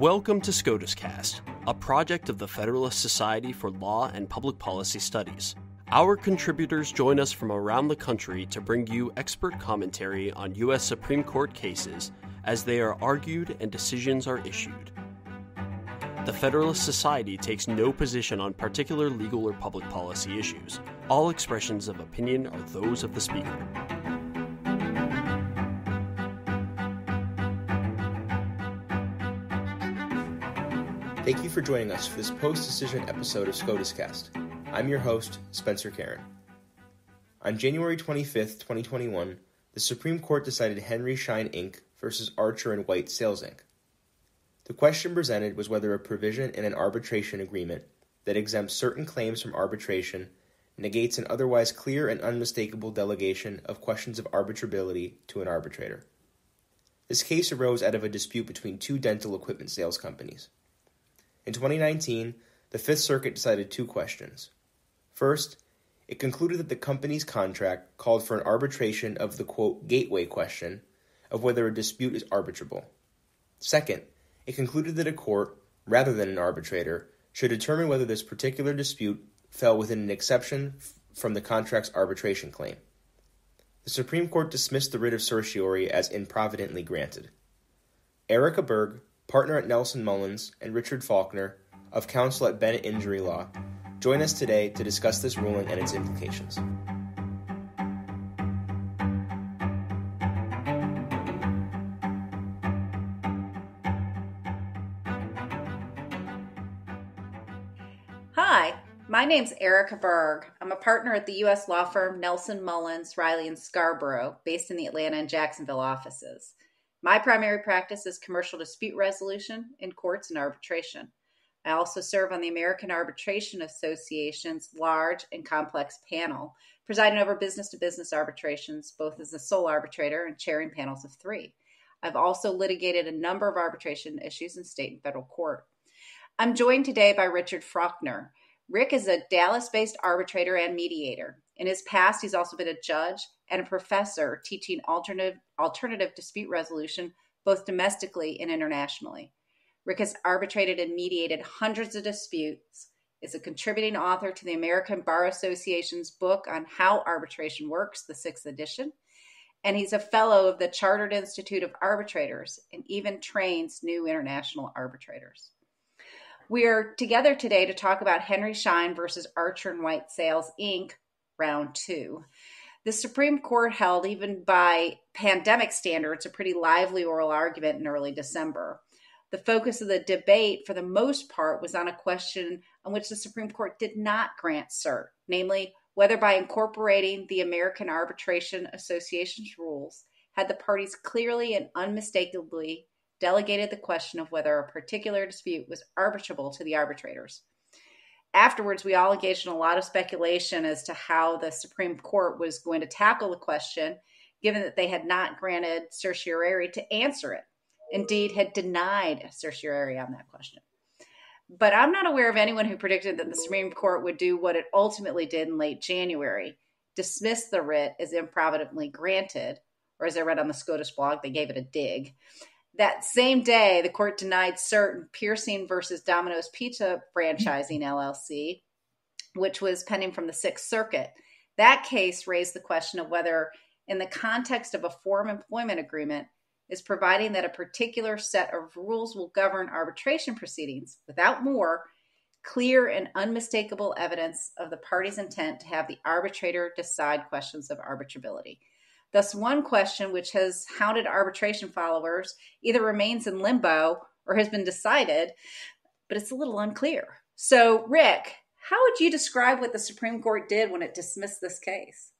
Welcome to SCOTUScast, a project of the Federalist Society for Law and Public Policy Studies. Our contributors join us from around the country to bring you expert commentary on U.S. Supreme Court cases as they are argued and decisions are issued. The Federalist Society takes no position on particular legal or public policy issues. All expressions of opinion are those of the speaker. Thank you for joining us for this post decision episode of SCOTUS Cast. I'm your host, Spencer Karen. On January 25th, 2021, the Supreme Court decided Henry Schein Inc. versus Archer and White Sales Inc. The question presented was whether a provision in an arbitration agreement that exempts certain claims from arbitration negates an otherwise clear and unmistakable delegation of questions of arbitrability to an arbitrator. This case arose out of a dispute between two dental equipment sales companies. In 2019, the Fifth Circuit decided two questions. First, it concluded that the company's contract called for an arbitration of the quote gateway question of whether a dispute is arbitrable. Second, it concluded that a court, rather than an arbitrator, should determine whether this particular dispute fell within an exception from the contract's arbitration claim. The Supreme Court dismissed the writ of certiorari as improvidently granted. Erika Birg, partner at Nelson Mullins, and Richard Faulkner, of counsel at Bennett Injury Law, join us today to discuss this ruling and its implications. Hi, my name's Erika Birg. I'm a partner at the U.S. law firm Nelson Mullins, Riley, and Scarborough, based in the Atlanta and Jacksonville offices. My primary practice is commercial dispute resolution in courts and arbitration. I also serve on the American Arbitration Association's large and complex panel, presiding over business to business arbitrations, both as the sole arbitrator and chairing panels of three. I've also litigated a number of arbitration issues in state and federal court. I'm joined today by Richard Faulkner. Rick is a Dallas based arbitrator and mediator. In his past, he's also been a judge and a professor teaching alternative, alternative dispute resolution both domestically and internationally. Rick has arbitrated and mediated hundreds of disputes, is a contributing author to the American Bar Association's book on how arbitration works, the sixth edition, and he's a fellow of the Chartered Institute of Arbitrators and even trains new international arbitrators. We are together today to talk about Henry Schein versus Archer and White Sales Inc. round two. The Supreme Court held, even by pandemic standards, a pretty lively oral argument in early December. The focus of the debate, for the most part, was on a question on which the Supreme Court did not grant cert, namely whether by incorporating the American Arbitration Association's rules, had the parties clearly and unmistakably delegated the question of whether a particular dispute was arbitrable to the arbitrators. Afterwards, we all engaged in a lot of speculation as to how the Supreme Court was going to tackle the question, given that they had not granted certiorari to answer it. Indeed, had denied certiorari on that question. But I'm not aware of anyone who predicted that the Supreme Court would do what it ultimately did in late January dismiss the writ as improvidently granted, or as I read on the SCOTUS blog, they gave it a dig, that same day, the court denied certain Piersing versus Domino's Pizza franchising LLC, which was pending from the Sixth Circuit. That case raised the question of whether, in the context of a forum employment agreement, is providing that a particular set of rules will govern arbitration proceedings without more clear and unmistakable evidence of the party's intent to have the arbitrator decide questions of arbitrability. Thus, one question which has hounded arbitration followers either remains in limbo or has been decided, but it's a little unclear. So, Rick, how would you describe what the Supreme Court did when it dismissed this case?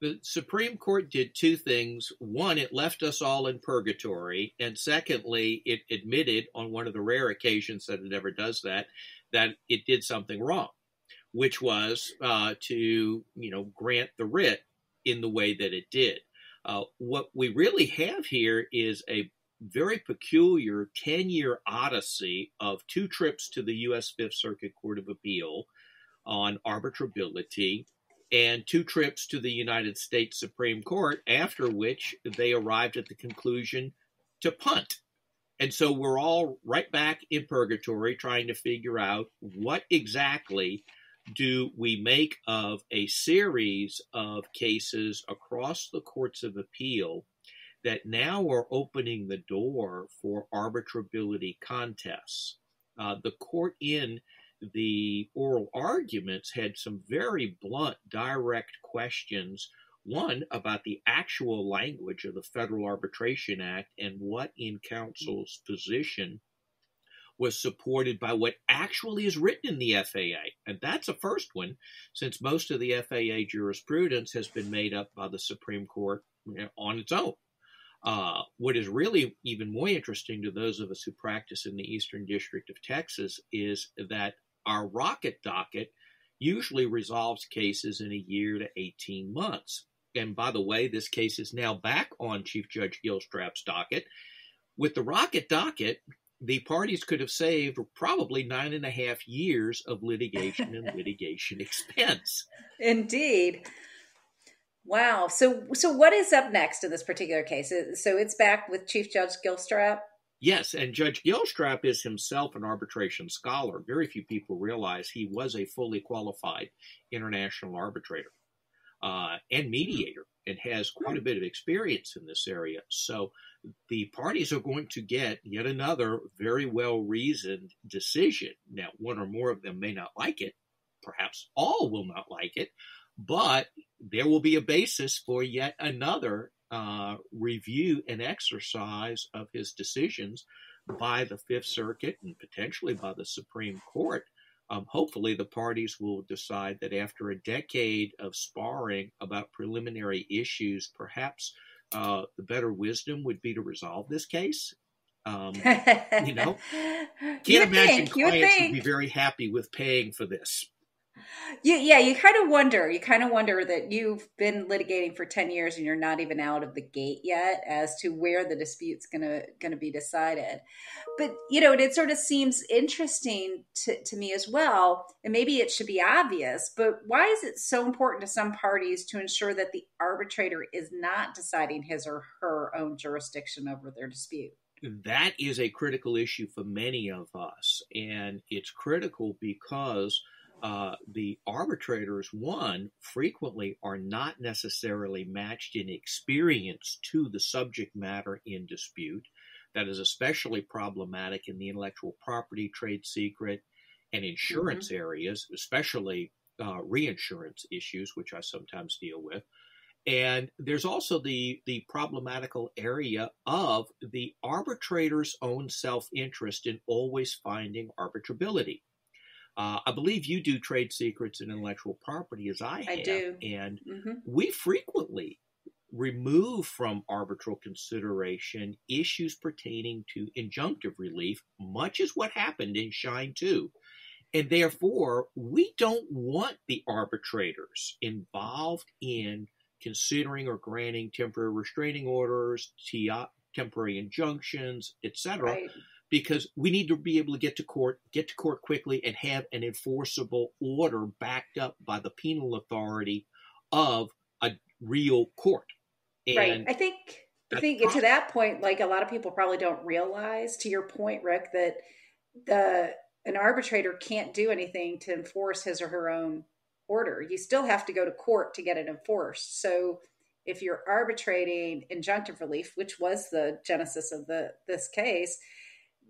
The Supreme Court did two things. One, it left us all in purgatory. And secondly, it admitted on one of the rare occasions that it ever does that, that it did something wrong, which was uh, to, you know, grant the writ in the way that it did. Uh, what we really have here is a very peculiar 10 year odyssey of two trips to the U.S. Fifth Circuit Court of Appeal on arbitrability and two trips to the United States Supreme Court, after which they arrived at the conclusion to punt. And so we're all right back in purgatory trying to figure out what exactly do we make of a series of cases across the courts of appeal that now are opening the door for arbitrability contests. Uh, the court in the oral arguments had some very blunt, direct questions. One about the actual language of the Federal Arbitration Act and what, in counsel's position, was supported by what actually is written in the FAA. And that's a first one, since most of the FAA jurisprudence has been made up by the Supreme Court on its own. Uh, what is really even more interesting to those of us who practice in the Eastern District of Texas is that our rocket docket usually resolves cases in a year to 18 months. And by the way, this case is now back on Chief Judge Gilstrap's docket. With the rocket docket, the parties could have saved probably nine and a half years of litigation and litigation expense. Indeed. Wow. So, so what is up next in this particular case? So it's back with Chief Judge Gilstrap. Yes, and Judge Gilstrap is himself an arbitration scholar. Very few people realize he was a fully qualified international arbitrator uh, and mediator and has quite a bit of experience in this area. So the parties are going to get yet another very well reasoned decision. Now, one or more of them may not like it, perhaps all will not like it, but there will be a basis for yet another uh, review and exercise of his decisions by the Fifth Circuit and potentially by the Supreme Court. Um, hopefully, the parties will decide that after a decade of sparring about preliminary issues, perhaps uh, the better wisdom would be to resolve this case. Um, you know, can't you imagine think, clients would be very happy with paying for this. You, yeah, you kind of wonder. You kind of wonder that you've been litigating for ten years and you're not even out of the gate yet as to where the dispute's gonna gonna be decided. But you know, it sort of seems interesting to, to me as well. And maybe it should be obvious, but why is it so important to some parties to ensure that the arbitrator is not deciding his or her own jurisdiction over their dispute? That is a critical issue for many of us, and it's critical because uh, the arbitrators, one, frequently are not necessarily matched in experience to the subject matter in dispute. That is especially problematic in the intellectual property, trade secret, and insurance mm-hmm. areas, especially uh, reinsurance issues, which I sometimes deal with. And there's also the, the problematical area of the arbitrator's own self interest in always finding arbitrability. Uh, I believe you do trade secrets and intellectual property as I have. I do. And mm-hmm. we frequently remove from arbitral consideration issues pertaining to injunctive relief, much as what happened in Schein 2. And therefore, we don't want the arbitrators involved in considering or granting temporary restraining orders, temporary injunctions, etc. Right because we need to be able to get to court, get to court quickly, and have an enforceable order backed up by the penal authority of a real court. And right. I think I think to that point, like a lot of people probably don't realize, to your point, Rick, that the an arbitrator can't do anything to enforce his or her own order. You still have to go to court to get it enforced. So if you're arbitrating injunctive relief, which was the genesis of the this case,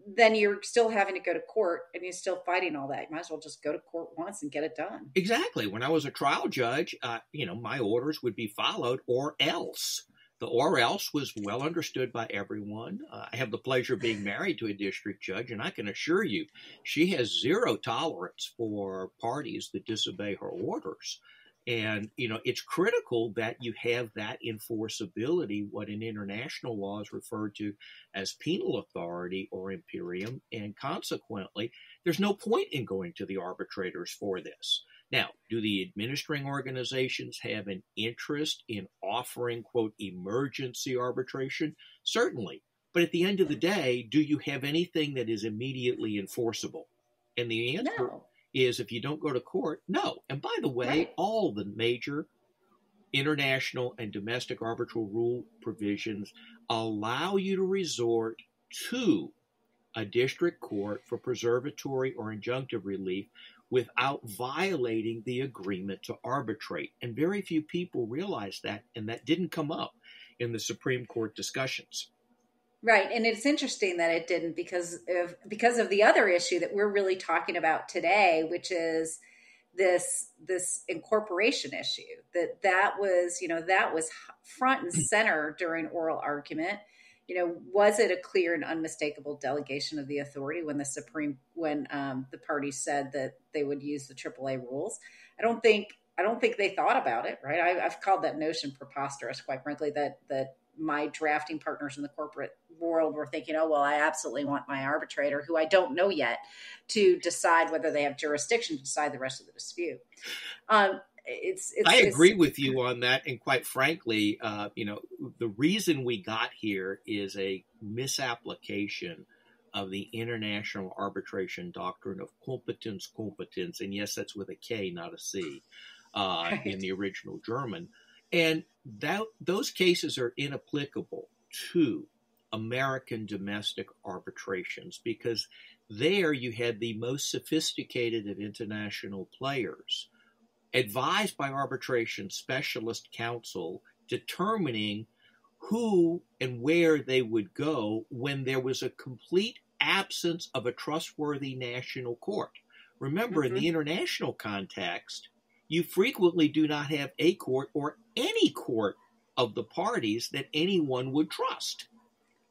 then you're still having to go to court and you're still fighting all that. You might as well just go to court once and get it done. Exactly. When I was a trial judge, uh, you know, my orders would be followed or else. The or else was well understood by everyone. Uh, I have the pleasure of being married to a district judge, and I can assure you she has zero tolerance for parties that disobey her orders. And, you know, it's critical that you have that enforceability, what in international law is referred to as penal authority or imperium. And consequently, there's no point in going to the arbitrators for this. Now, do the administering organizations have an interest in offering, quote, emergency arbitration? Certainly. But at the end of the day, do you have anything that is immediately enforceable? And the answer no is if you don't go to court, no. And by the way, right. all the major international and domestic arbitral rule provisions allow you to resort to a district court for preservatory or injunctive relief without violating the agreement to arbitrate. And very few people realize that, and that didn't come up in the Supreme Court discussions. Right, and it's interesting that it didn't because of because of the other issue that we're really talking about today, which is this this incorporation issue. That that was you know that was front and center during oral argument. You know, was it a clear and unmistakable delegation of the authority when the Supreme when um, the parties said that they would use the AAA rules? I don't think I don't think they thought about it. Right, I, I've called that notion preposterous, quite frankly. That that my drafting partners in the corporate world were thinking, oh, well, I absolutely want my arbitrator, who I don't know yet, to decide whether they have jurisdiction to decide the rest of the dispute. Um, it's, it's, I agree it's, with you on that, and quite frankly, uh, you know, the reason we got here is a misapplication of the international arbitration doctrine of competence, competence. and yes, that's with a K, not a C, uh, right. in the original German. And that those cases are inapplicable to American domestic arbitrations because there you had the most sophisticated of international players advised by arbitration specialist counsel determining who and where they would go when there was a complete absence of a trustworthy national court. Remember, mm-hmm. in the international context, you frequently do not have a court or any court of the parties that anyone would trust.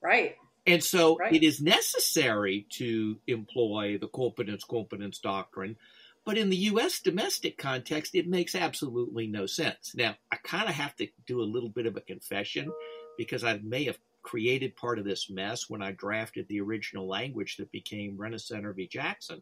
Right. And so right. it is necessary to employ the competence competens doctrine. But in the U.S. domestic context, it makes absolutely no sense. Now, I kind of have to do a little bit of a confession because I may have created part of this mess when I drafted the original language that became Rent-A-Center v. Jackson.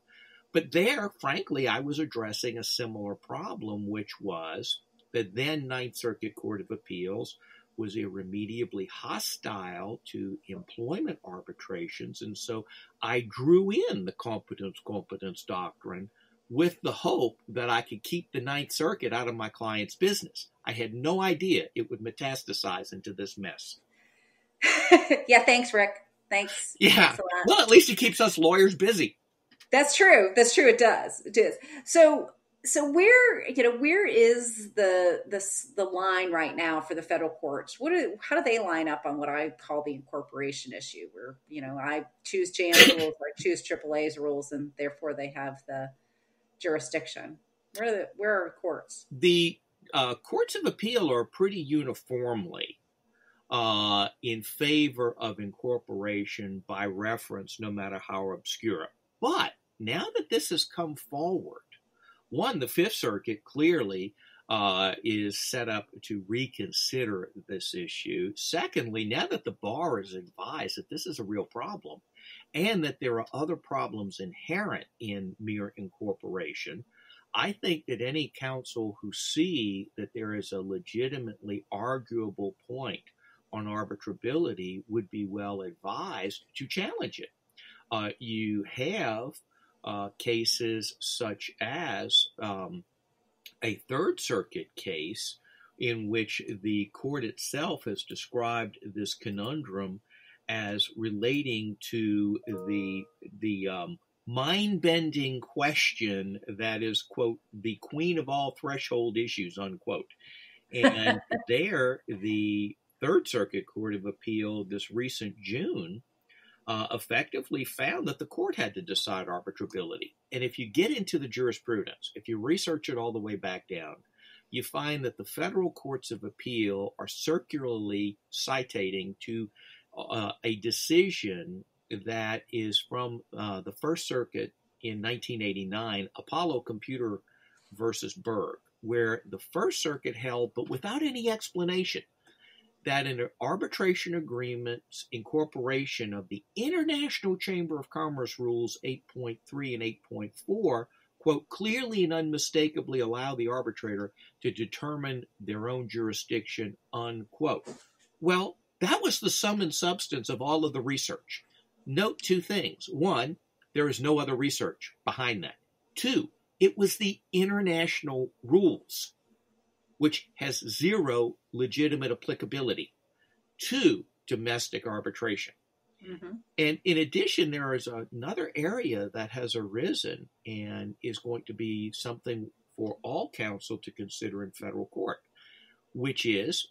But there, frankly, I was addressing a similar problem, which was the then Ninth Circuit Court of Appeals was irremediably hostile to employment arbitrations. And so I drew in the competence competens doctrine with the hope that I could keep the Ninth Circuit out of my client's business. I had no idea it would metastasize into this mess. yeah, thanks, Rick. Thanks. Yeah. Thanks well, at least it keeps us lawyers busy. That's true. That's true. It does. It is. So, so where you know where is the this the line right now for the federal courts? What do, how do they line up on what I call the incorporation issue? Where you know I choose JAMS rules or I choose AAA's rules, and therefore they have the jurisdiction. Where are the where are courts? The uh, courts of appeal are pretty uniformly uh, in favor of incorporation by reference, no matter how obscure. But now that this has come forward, one, the Fifth Circuit clearly uh, is set up to reconsider this issue. Secondly, now that the bar is advised that this is a real problem and that there are other problems inherent in mere incorporation, I think that any counsel who see that there is a legitimately arguable point on arbitrability would be well advised to challenge it. Uh, you have uh, cases such as um, a Third Circuit case in which the court itself has described this conundrum as relating to the the um, mind-bending question that is quote the queen of all threshold issues unquote. And there the third circuit court of appeal this recent june uh, effectively found that the court had to decide arbitrability. And if you get into the jurisprudence, if you research it all the way back down, you find that the federal courts of appeal are circularly citating to uh, a decision that is from uh, the First Circuit in 1989, Apollo Computer versus Berg, where the First Circuit held, but without any explanation, that in an arbitration agreement's incorporation of the International Chamber of Commerce rules 8.3 and 8.4 quote clearly and unmistakably allow the arbitrator to determine their own jurisdiction unquote. Well that was the sum and substance of all of the research. Note two things. One there is no other research behind that. Two it was the international rules which has zero legitimate applicability to domestic arbitration. Mm-hmm. And in addition, there is another area that has arisen and is going to be something for all counsel to consider in federal court, which is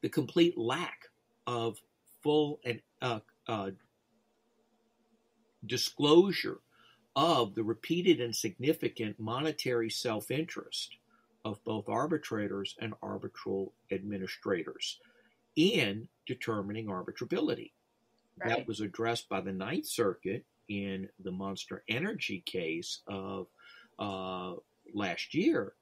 the complete lack of full and uh, uh, disclosure of the repeated and significant monetary self interest of both arbitrators and arbitral administrators in determining arbitrability. Right. That was addressed by the Ninth Circuit in the Monster Energy case of uh, last year.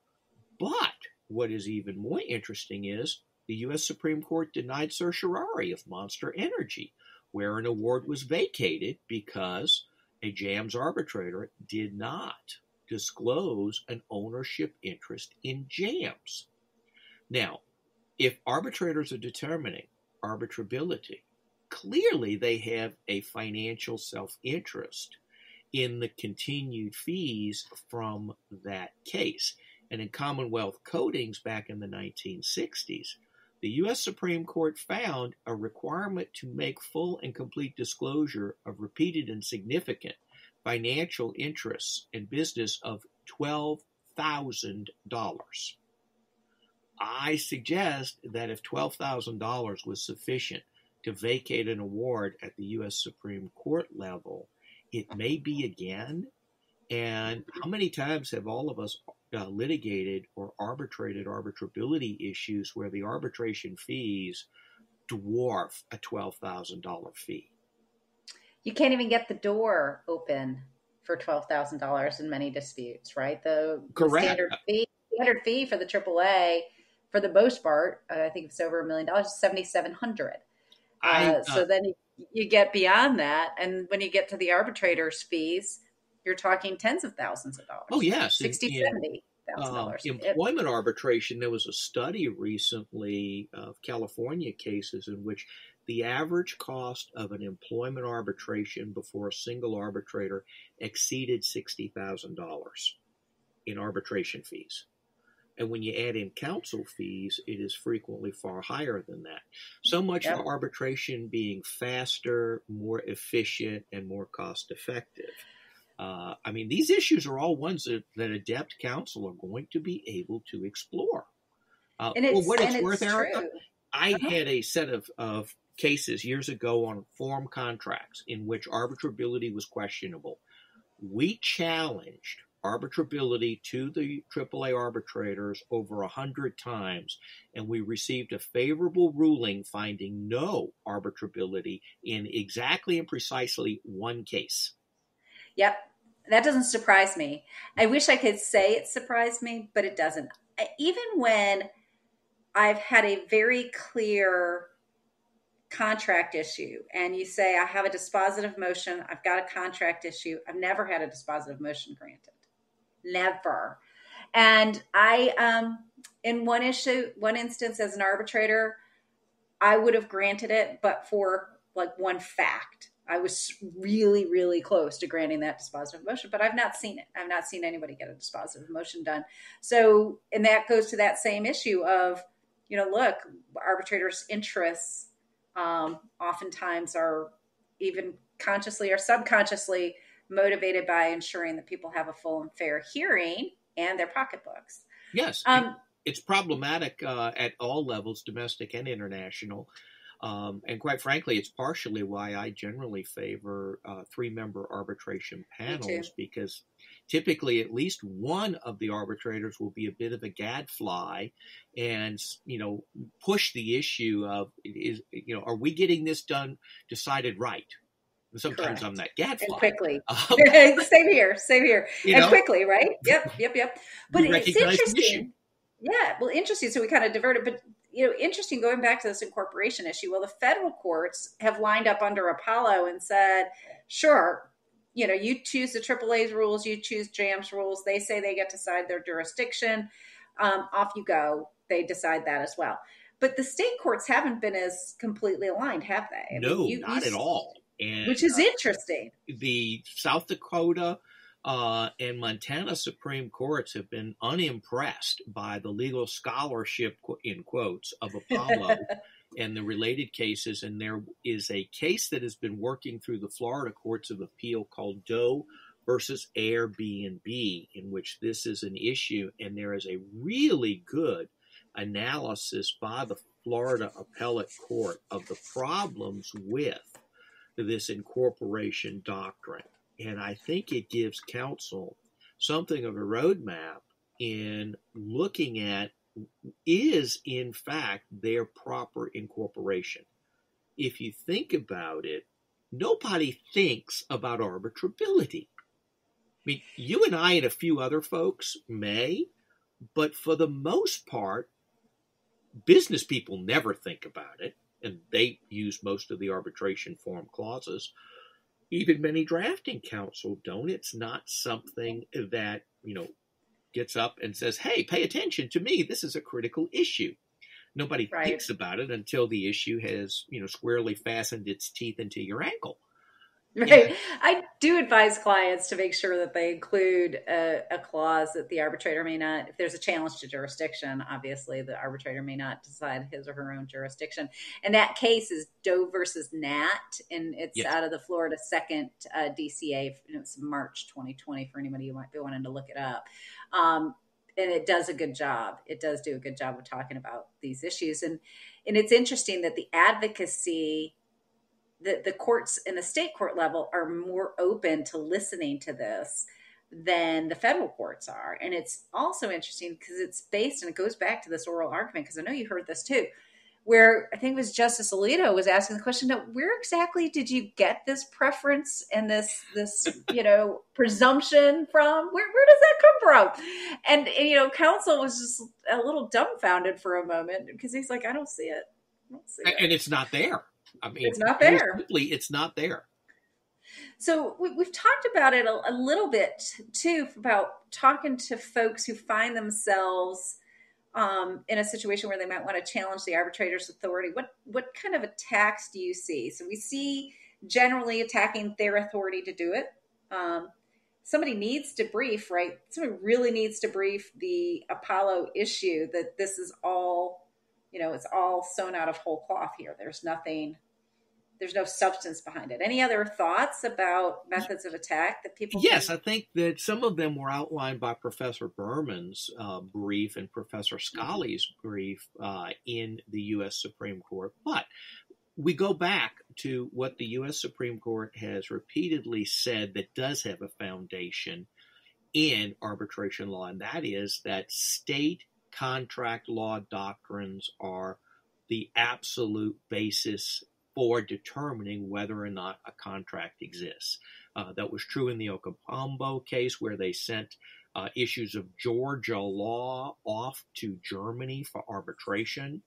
But what is even more interesting is the U.S. Supreme Court denied certiorari of Monster Energy, where an award was vacated because a JAMS arbitrator did not disclose an ownership interest in JAMS. Now, if arbitrators are determining arbitrability, clearly they have a financial self interest in the continued fees from that case. And in Commonwealth Coatings back in the 1960s, the U.S. Supreme Court found a requirement to make full and complete disclosure of repeated and significant financial interests and business of $12,000. I suggest that if $12,000 was sufficient to vacate an award at the U.S. Supreme Court level, it may be again. And how many times have all of us uh, litigated or arbitrated arbitrability issues where the arbitration fees dwarf a $12,000 fee. You can't even get the door open for $12,000 in many disputes, right? The, Correct. standard fee, standard fee for the AAA, for the most part, uh, I think it's over a million dollars, 7,700. Uh, uh, so then you, you get beyond that. And when you get to the arbitrator's fees, you're talking tens of thousands of dollars. Oh, yes. 60, in, 70 thousand uh, dollars. employment arbitration, there was a study recently of California cases in which the average cost of an employment arbitration before a single arbitrator exceeded $60,000 in arbitration fees. And when you add in counsel fees, it is frequently far higher than that. So much yep. for arbitration being faster, more efficient, and more cost effective. Uh, I mean, these issues are all ones that, that adept counsel are going to be able to explore. Uh, and it's, what it's worth, it's Erika, I uh-huh. had a set of, of cases years ago on form contracts in which arbitrability was questionable. We challenged arbitrability to the AAA arbitrators over a hundred times, and we received a favorable ruling finding no arbitrability in exactly and precisely one case. Yep, that doesn't surprise me. I wish I could say it surprised me, but it doesn't. Even when I've had a very clear contract issue and you say, I have a dispositive motion, I've got a contract issue, I've never had a dispositive motion granted. Never. And I, um, in one issue, one instance as an arbitrator, I would have granted it, but for like one fact I was really, really close to granting that dispositive motion, but I've not seen it. I've not seen anybody get a dispositive motion done. So, and that goes to that same issue of, you know, look, arbitrators' interests um, oftentimes are even consciously or subconsciously motivated by ensuring that people have a full and fair hearing and their pocketbooks. Yes. Um, it's problematic uh, at all levels, domestic and international. Um, and quite frankly, it's partially why I generally favor uh, three member arbitration panels because typically at least one of the arbitrators will be a bit of a gadfly and, you know, push the issue of, is, you know, are we getting this done, decided right? sometimes Correct. I'm that gadfly. And quickly. Um, same here, same here. And know, quickly, right? Yep, yep, yep. But it's interesting. Yeah, well, interesting. So we kind of diverted, but you know, interesting going back to this incorporation issue. Well, the federal courts have lined up under Apollo and said, sure, you know, you choose the AAA's rules, you choose JAMS rules. They say they get to decide their jurisdiction. Um, off you go. They decide that as well. But the state courts haven't been as completely aligned, have they? I no, mean, you, not you, at all. And, which is uh, interesting. The South Dakota uh, and Montana Supreme Courts have been unimpressed by the legal scholarship, in quotes, of Apollo and the related cases. And there is a case that has been working through the Florida Courts of Appeal called Doe versus Airbnb, in which this is an issue. And there is a really good analysis by the Florida Appellate Court of the problems with this incorporation doctrine. And I think it gives counsel something of a roadmap in looking at is in fact their proper incorporation. If you think about it, nobody thinks about arbitrability. I mean, you and I and a few other folks may, but for the most part, business people never think about it, and they use most of the arbitration form clauses. Even many drafting counsel don't. It's not something that, you know, gets up and says, hey, pay attention to me. This is a critical issue. Nobody right. thinks about it until the issue has, you know, squarely fastened its teeth into your ankle. Right. Yeah. I do advise clients to make sure that they include a, a, clause that the arbitrator may not, if there's a challenge to jurisdiction, obviously the arbitrator may not decide his or her own jurisdiction. And that case is Doe versus Natt, and it's yes. out of the Florida Second uh, DCA. It's March 2020 for anybody who might be wanting to look it up. Um, and it does a good job. It does do a good job of talking about these issues. And and it's interesting that the advocacy the, the courts in the state court level are more open to listening to this than the federal courts are. And it's also interesting because it's based and it goes back to this oral argument, because I know you heard this too, where I think it was Justice Alito was asking the question, now, where exactly did you get this preference and this this, you know, presumption from? Where where does that come from? And, and you know, counsel was just a little dumbfounded for a moment because he's like, I don't see it. Don't see it. And it's not there. I mean, it's not there. Simply, it's not there. So we, have talked about it a, a, little bit too about talking to folks who find themselves um, in a situation where they might want to challenge the arbitrator's authority. What what kind of attacks do you see? So we see generally attacking their authority to do it. Um, somebody needs to brief, right? Somebody really needs to brief the Apollo issue that this is all you know, it's all sewn out of whole cloth here. There's nothing, there's no substance behind it. Any other thoughts about methods of attack that people? Yes, can... I think that some of them were outlined by Professor Berman's uh, brief and Professor mm-hmm. Brief uh, in the U.S. Supreme Court. But we go back to what the U.S. Supreme Court has repeatedly said that does have a foundation in arbitration law, and that is that state contract law doctrines are the absolute basis for determining whether or not a contract exists. Uh, that was true in the Outokumpu case, where they sent uh, issues of Georgia law off to Germany for arbitration.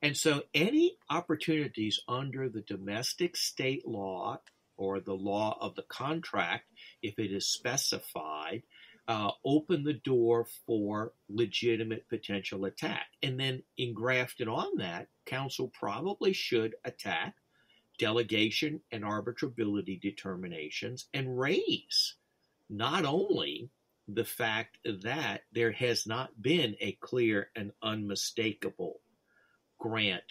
And so, any opportunities under the domestic state law or the law of the contract, if it is specified, uh, open the door for legitimate potential attack. And then engrafted on that, counsel probably should attack delegation and arbitrability determinations and raise not only the fact that there has not been a clear and unmistakable grant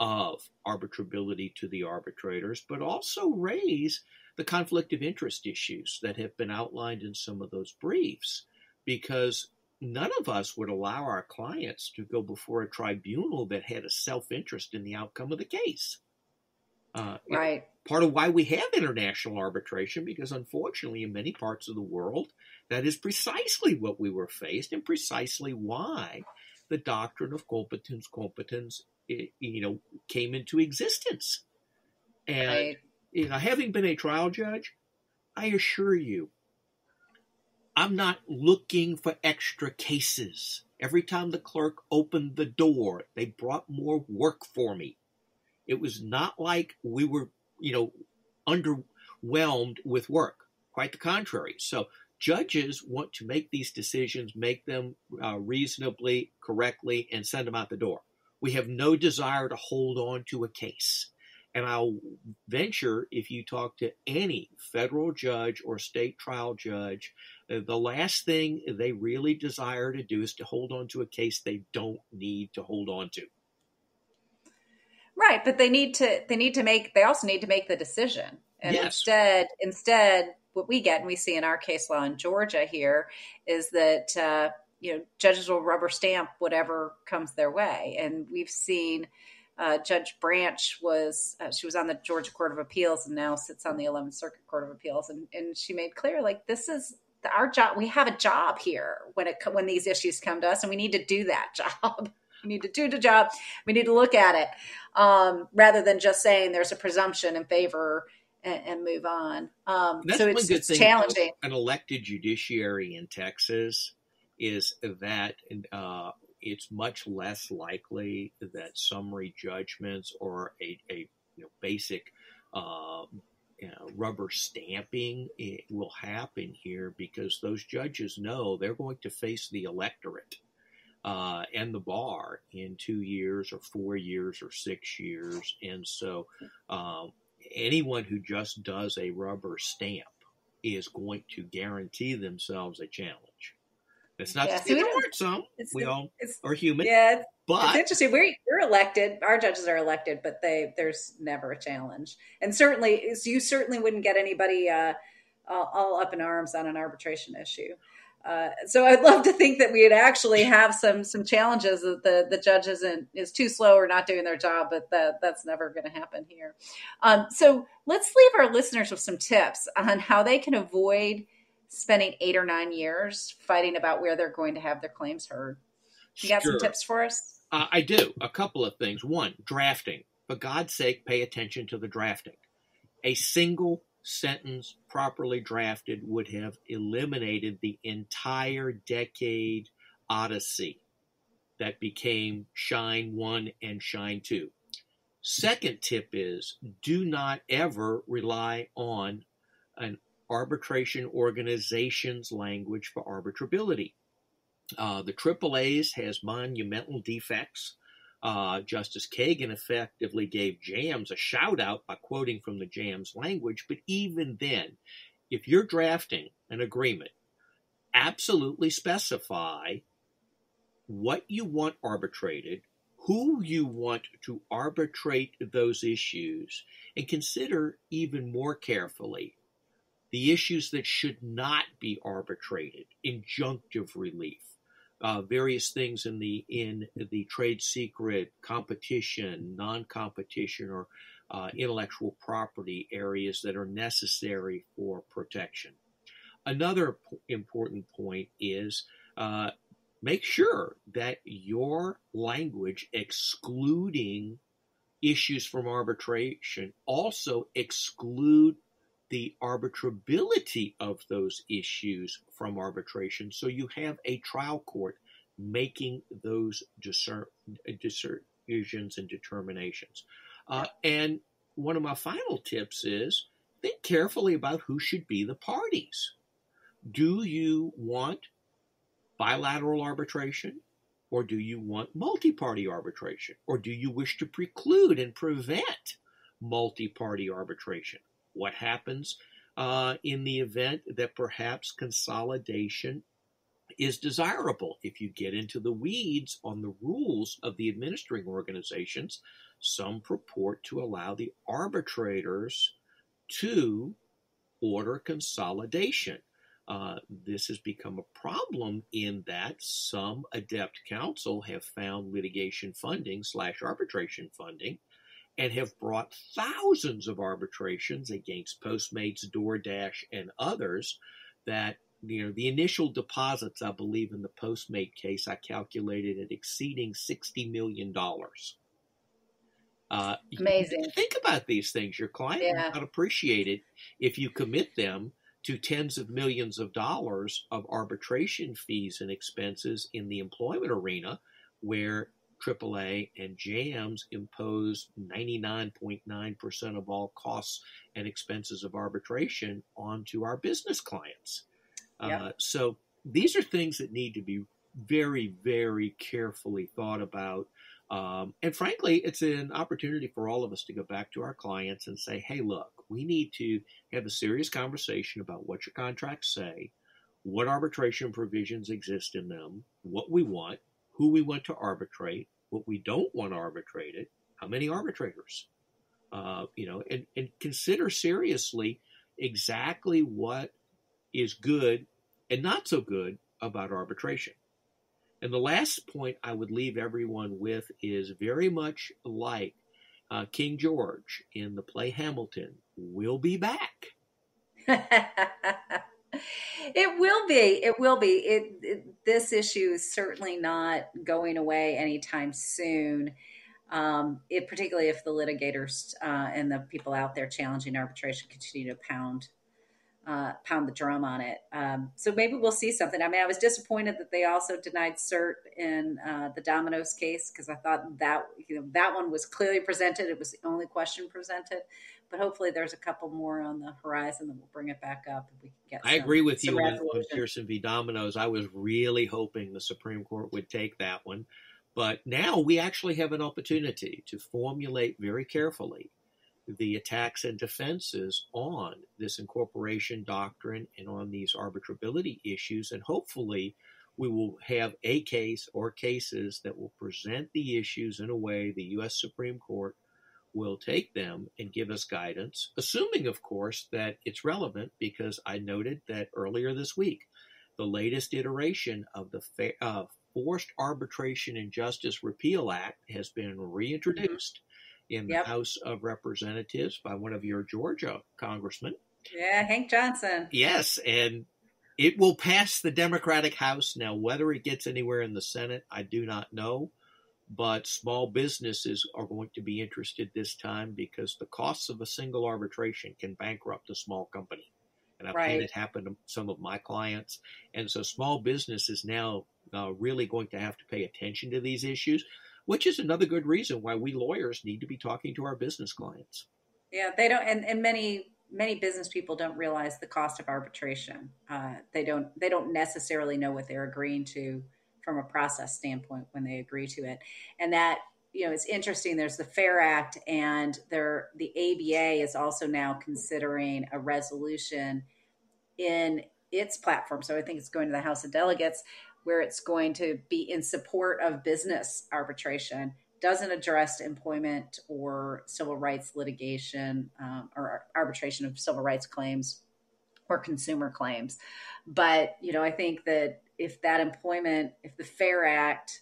of arbitrability to the arbitrators, but also raise the conflict of interest issues that have been outlined in some of those briefs, because none of us would allow our clients to go before a tribunal that had a self interest in the outcome of the case. Uh, right. Part of why we have international arbitration, because unfortunately, in many parts of the world, that is precisely what we were faced, and precisely why the doctrine of competens competens, eh, you know, came into existence. And right you know, having been a trial judge, I assure you, I'm not looking for extra cases. Every time the clerk opened the door, they brought more work for me. It was not like we were, you know, underwhelmed with work. Quite the contrary. So judges want to make these decisions, make them uh, reasonably, correctly, and send them out the door. We have no desire to hold on to a case. And I'll venture if you talk to any federal judge or state trial judge, uh, the last thing they really desire to do is to hold on to a case they don't need to hold on to. Right, but they need to they need to make they also need to make the decision. And Yes. instead instead what we get and we see in our case law in Georgia here is that uh, you know judges will rubber stamp whatever comes their way, and we've seen uh, Judge Branch was uh, she was on the Georgia Court of Appeals and now sits on the Eleventh Circuit Court of Appeals, and, and she made clear like this is the, our job. We have a job here when it when these issues come to us, and we need to do that job. we need to do the job. We need to look at it um, rather than just saying there's a presumption in favor and, and move on. Um, That's so one it's, good it's thing challenging. An elected judiciary in Texas is that uh, it's much less likely that summary judgments or a, a you know, basic uh, you know, rubber stamping it will happen here because those judges know they're going to face the electorate. Uh, and the bar in two years or four years or six years. And so um, anyone who just does a rubber stamp is going to guarantee themselves a challenge. It's not Yeah, to so say we there don't- aren't some. It's, We all are human, yeah, it's, it's interesting. We're, we're elected. Our judges are elected, but they there's never a challenge. And certainly, you certainly wouldn't get anybody uh, all, all up in arms on an arbitration issue. Uh, so I'd love to think that we'd actually have some some challenges that the the judge isn't is too slow or not doing their job, but that that's never going to happen here. Um, so let's leave our listeners with some tips on how they can avoid spending eight or nine years fighting about where they're going to have their claims heard. You got Sure. some tips for us? Uh, I do. A couple of things. One, drafting. For God's sake, pay attention to the drafting. A single sentence properly drafted would have eliminated the entire decade odyssey that became Schein 1 and Schein 2. Second tip is do not ever rely on an arbitration organization's language for arbitrability. Uh, the AAA's has monumental defects. Uh, Justice Kagan effectively gave JAMS a shout out by quoting from the JAMS language, but even then, if you're drafting an agreement, absolutely specify what you want arbitrated, who you want to arbitrate those issues, and consider even more carefully the issues that should not be arbitrated, injunctive relief, uh, various things in the in the trade secret, competition, non-competition, or uh, intellectual property areas that are necessary for protection. Another p- important point is uh, make sure that your language excluding issues from arbitration also exclude the arbitrability of those issues from arbitration so you have a trial court making those discern, decisions and determinations. Uh, and one of my final tips is think carefully about who should be the parties. Do you want bilateral arbitration? Or do you want multi party arbitration? Or do you wish to preclude and prevent multi party arbitration? What happens uh, in the event that perhaps consolidation is desirable? If you get into the weeds on the rules of the administering organizations, some purport to allow the arbitrators to order consolidation. Uh, this has become a problem in that some adept counsel have found litigation funding slash arbitration funding and have brought thousands of arbitrations against Postmates, DoorDash, and others that you know the initial deposits I believe in the Postmate case I calculated at exceeding sixty million dollars. Uh, Amazing. Think about these things. Your client Yeah. will not appreciate it if you commit them to tens of millions of dollars of arbitration fees and expenses in the employment arena, where AAA and JAMS impose 99.9% of all costs and expenses of arbitration onto our business clients. Yep. Uh, so these are things that need to be very, very carefully thought about. Um, and frankly, it's an opportunity for all of us to go back to our clients and say, hey, look, we need to have a serious conversation about what your contracts say, what arbitration provisions exist in them, what we want, who we want to arbitrate, what we don't want arbitrated, how many arbitrators? Uh, you know, and, and consider seriously exactly what is good and not so good about arbitration. And the last point I would leave everyone with is very much like uh, King George in the play Hamilton we'll be back. it will be. It will be. It, it, this issue is certainly not going away anytime soon. Um, it, particularly if the litigators uh, and the people out there challenging arbitration continue to pound uh, pound the drum on it. Um, so maybe we'll see something. I mean, I was disappointed that they also denied cert in uh, the Domino's case because I thought that you know that one was clearly presented. It was the only question presented, but hopefully there's a couple more on the horizon that we'll bring it back up. If we can get. I agree with you on, on Piersing v. Domino's. I was really hoping the Supreme Court would take that one. But now we actually have an opportunity to formulate very carefully the attacks and defenses on this incorporation doctrine and on these arbitrability issues. And hopefully, we will have a case or cases that will present the issues in a way the U.S. Supreme Court will take them and give us guidance, assuming, of course, that it's relevant, because I noted that earlier this week, the latest iteration of the uh, Forced Arbitration Injustice Repeal Act has been reintroduced in the House of Representatives by one of your Georgia congressmen. Yeah, Hank Johnson. Yes, and it will pass the Democratic House. Now, whether it gets anywhere in the Senate, I do not know. But small businesses are going to be interested this time because the costs of a single arbitration can bankrupt a small company. And I've right. seen it happen to some of my clients. And so small business is now uh, really going to have to pay attention to these issues which is another good reason why we lawyers need to be talking to our business clients. Yeah, they don't, and, and many many business people don't realize the cost of arbitration. Uh, they don't they don't necessarily know what they're agreeing to from a process standpoint when they agree to it, and that you know it's interesting. There's the Fair Act, and there the ABA is also now considering a resolution in its platform. So I think it's going to the House of Delegates where it's going to be in support of business arbitration doesn't address employment or civil rights litigation um, or arbitration of civil rights claims or consumer claims. But you know i think that if that employment if the fair act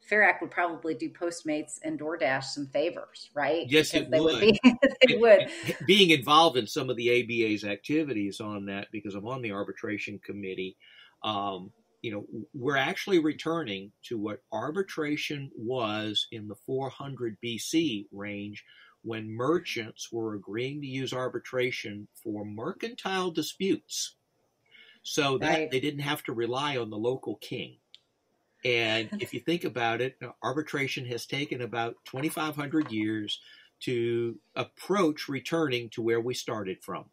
fair act would probably do postmates and doordash some favors right? Yes because it would, would. be, they would. being involved in some of the aba's activities on that because i'm on the arbitration committee um, you know, we're actually returning to what arbitration was in the 400 BC range when merchants were agreeing to use arbitration for mercantile disputes so that right. they didn't have to rely on the local king. And if you think about it, arbitration has taken about 2,500 years to approach returning to where we started from.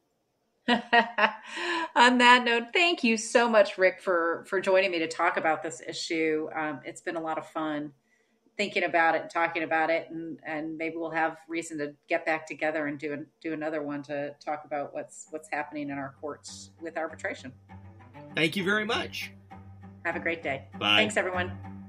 On that note, thank you so much, Rick, for for joining me to talk about this issue. Um, it's been a lot of fun thinking about it and talking about it, and and maybe we'll have reason to get back together and do do another one to talk about what's what's happening in our courts with arbitration. Thank you very much. Have a great day. Bye. Thanks, everyone.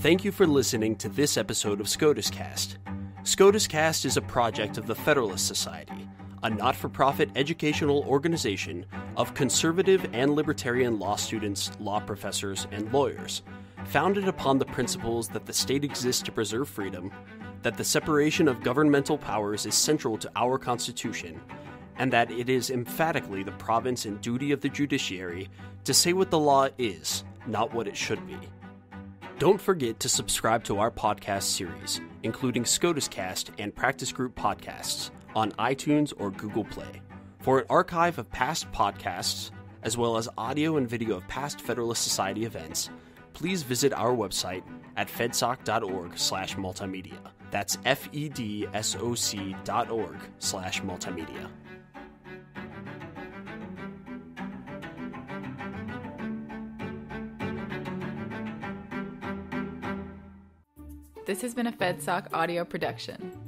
Thank you for listening to this episode of SCOTUScast. SCOTUS Cast is a project of the Federalist Society, a not for profit educational organization of conservative and libertarian law students, law professors, and lawyers, founded upon the principles that the state exists to preserve freedom, that the separation of governmental powers is central to our Constitution, and that it is emphatically the province and duty of the judiciary to say what the law is, not what it should be. Don't forget to subscribe to our podcast series, including SCOTUScast and Practice Group podcasts, on iTunes or Google Play. For an archive of past podcasts, as well as audio and video of past Federalist Society events, please visit our website at fedsoc.org slash multimedia. That's F-E-D-S-O-C dot org slash multimedia. This has been a FedSoc audio production.